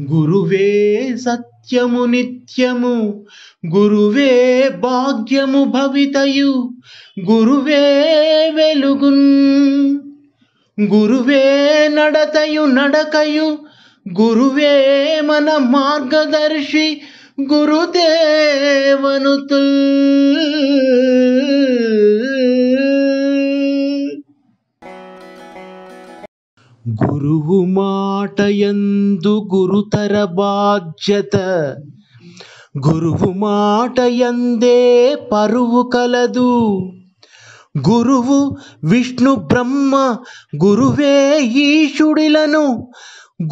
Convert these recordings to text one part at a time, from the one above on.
గురువే సత్యము నిత్యము గురువే భాగ్యము భవితయు గురువే వెలుగున్ గురువే నడతయు నడకయు గురువే మన మార్గదర్శి గురుదేవనుతుల్. గురువు మాటయందు గురుతర బాధ్యత. గురువు మాటయందే పరువు కలదు. గురువు విష్ణు బ్రహ్మ గురువే ఈశుడిలను.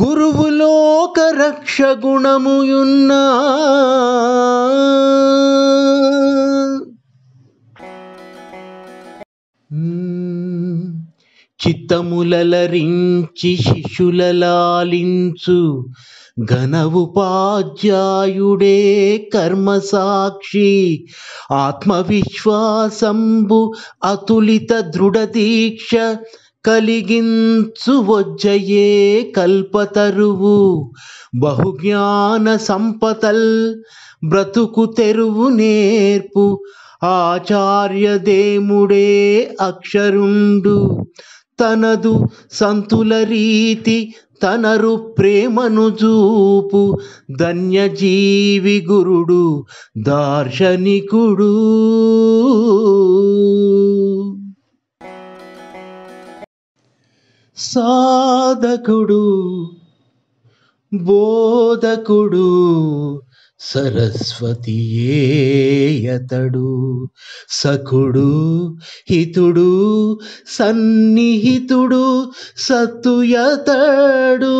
గురువులోక రక్ష గుణముయున్నా. చిత్తములరించి శిశులలాలించు ఘన ఉపాధ్యాయుడే కర్మసాక్షి. ఆత్మవిశ్వాసంబు అతులిత దృఢ దీక్ష కలిగించు వజ్జయే కల్పతరువు. బహుజ్ఞాన సంపతల్ బ్రతుకు తెరువు నేర్పు. ఆచార్యదేముడే అక్షరుండు. తనదు సంతుల రీతి తనరు ప్రేమను చూపు. ధన్యజీవి గురుడు దార్శనికుడు. సాధకుడు బోధకుడు. సరస్వతియేయతడు సఖుడు హితుడు సన్నిహితుడు సత్తుయతడు.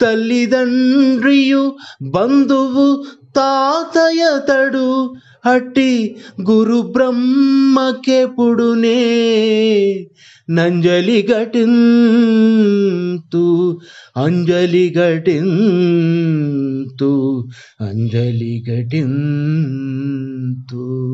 తల్లిదండ్రియు బంధువు తాతయతడు అట్టి గురు బ్రహ్మకెపుడునే. నంజలి ఘటింతు అంజలి ఘటింతు అంజలి ఘటింతు.